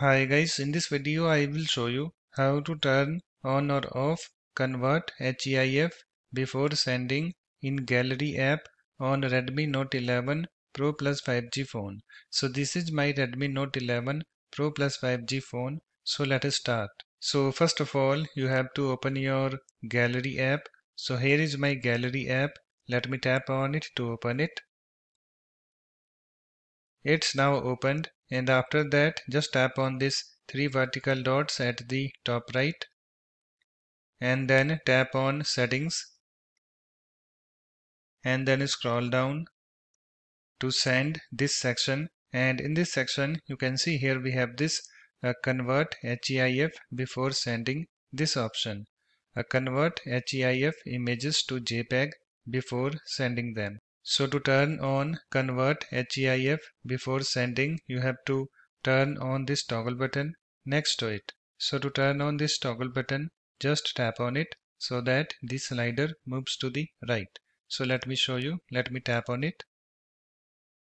Hi guys, in this video I will show you how to turn on or off convert HEIF before sending in gallery app on Redmi Note 11 Pro Plus 5G phone. So this is my Redmi Note 11 Pro Plus 5G phone. So let us start. So first of all you have to open your gallery app. So here is my gallery app. Let me tap on it to open it. It's now opened and after that just tap on this three vertical dots at the top right. And then tap on settings. And then scroll down to send this section. And in this section you can see here we have this uh, convert HEIF before sending this option. A convert HEIF images to JPEG before sending them so to turn on convert HEIF before sending you have to turn on this toggle button next to it. So to turn on this toggle button just tap on it so that the slider moves to the right. So let me show you. Let me tap on it.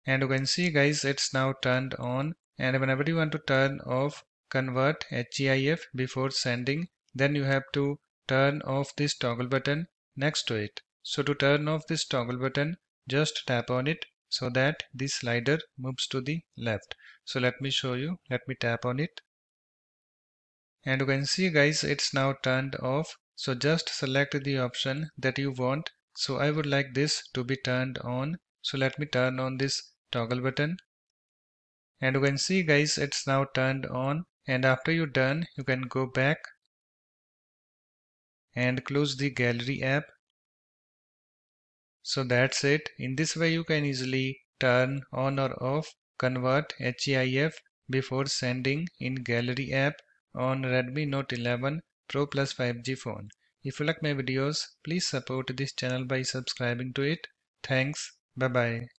And you can see guys it's now turned on and whenever you want to turn off convert HEIF before sending then you have to turn off this toggle button next to it. So to turn off this toggle button just tap on it so that the slider moves to the left. So let me show you. Let me tap on it. And you can see guys it's now turned off. So just select the option that you want. So I would like this to be turned on. So let me turn on this toggle button. And you can see guys it's now turned on. And after you're done you can go back and close the gallery app so that's it. In this way you can easily turn on or off convert HEIF before sending in gallery app on Redmi Note 11 Pro Plus 5G phone. If you like my videos, please support this channel by subscribing to it. Thanks. Bye bye.